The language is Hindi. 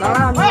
না